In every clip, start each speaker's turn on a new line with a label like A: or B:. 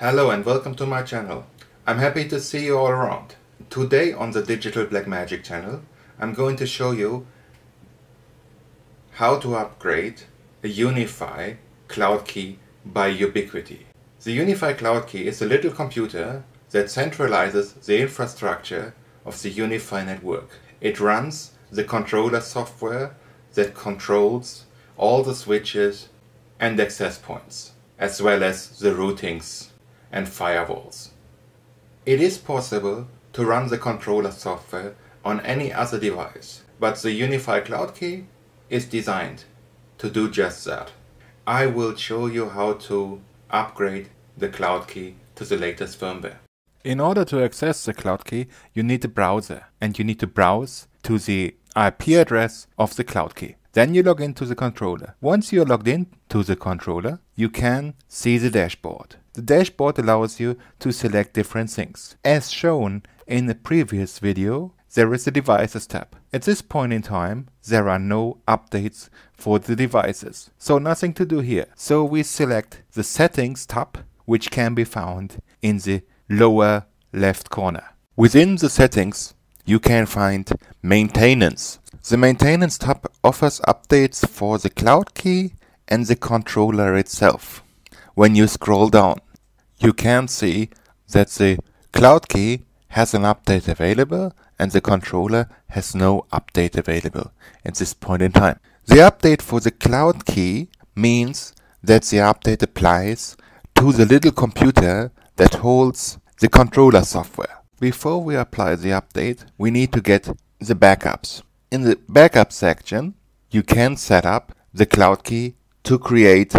A: Hello and welcome to my channel. I'm happy to see you all around. Today on the Digital Blackmagic channel I'm going to show you how to upgrade a UniFi Cloud Key by Ubiquiti. The UniFi Cloud Key is a little computer that centralizes the infrastructure of the UniFi network. It runs the controller software that controls all the switches and access points, as well as the routings and firewalls. It is possible to run the controller software on any other device, but the UniFi Cloud Key is designed to do just that. I will show you how to upgrade the Cloud Key to the latest firmware. In order to access the Cloud Key, you need a browser and you need to browse to the IP address of the Cloud Key. Then you log into the controller. Once you're logged in to the controller, you can see the dashboard. The dashboard allows you to select different things. As shown in the previous video, there is a devices tab. At this point in time, there are no updates for the devices. So nothing to do here. So we select the settings tab, which can be found in the lower left corner. Within the settings, you can find maintenance. The maintenance tab offers updates for the cloud key and the controller itself. When you scroll down, you can see that the cloud key has an update available and the controller has no update available at this point in time. The update for the cloud key means that the update applies to the little computer that holds the controller software. Before we apply the update, we need to get the backups. In the backup section, you can set up the cloud key to create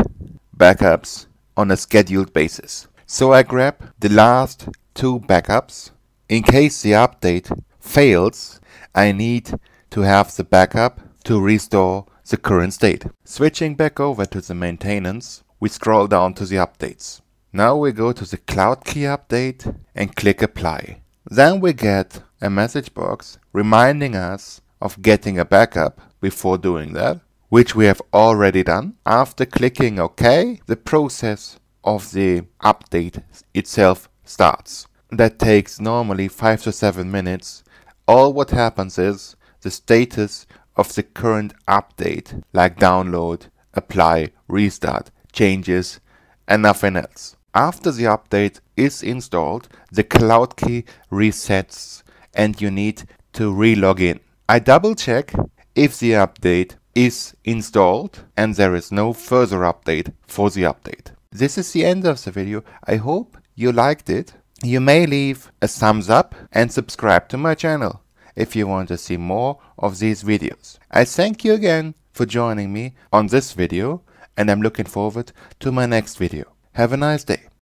A: backups on a scheduled basis. So I grab the last two backups. In case the update fails, I need to have the backup to restore the current state. Switching back over to the maintenance, we scroll down to the updates. Now we go to the cloud key update and click apply. Then we get a message box reminding us of getting a backup before doing that, which we have already done. After clicking OK, the process of the update itself starts. That takes normally 5 to 7 minutes. All what happens is the status of the current update, like download, apply, restart, changes, and nothing else. After the update is installed, the cloud key resets and you need to re-log in. I double check if the update is installed and there is no further update for the update. This is the end of the video. I hope you liked it. You may leave a thumbs up and subscribe to my channel if you want to see more of these videos. I thank you again for joining me on this video and I'm looking forward to my next video. Have a nice day.